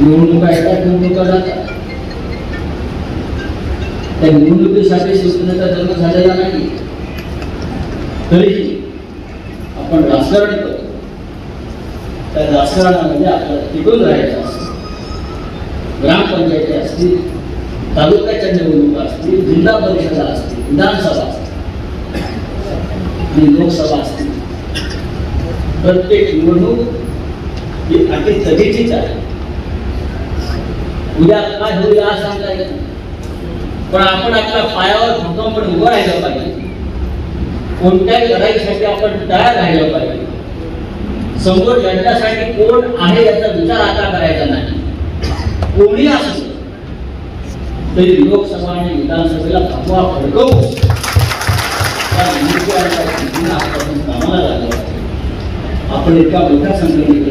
निवडणुका येतात निवडणुका जातात? त्या निवडणुकीसाठी शिवसेनेचा जन्म झालेला नाही. तरीही आपण राजकारण करतो. त्या राजकारणामध्ये आपल्याला टिकून राहायचं असतं. ग्रामपंचायती असतील तालुक्याच्या निवडणुका असतील जिल्हा परिषदा असतील विधानसभा असतील आणि लोकसभा असतील. प्रत्येक निवडणूक ही अति तडीचीच आहे. उद्या काय होईल आज सांगता येत पण आपण आपल्या पायावर भक्कमपणे उभं राहिलं पाहिजे. कोणत्याही लढाईसाठी आपण तयार राहिलं पाहिजे. समोर जनतासाठी कोण आहे याचा विचार आता करायचा नाही. कोणी असो तरी लोकसभा आणि विधानसभेला भगवा फडकवू आपण एका मोठ्या संख्येने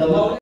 the Lord.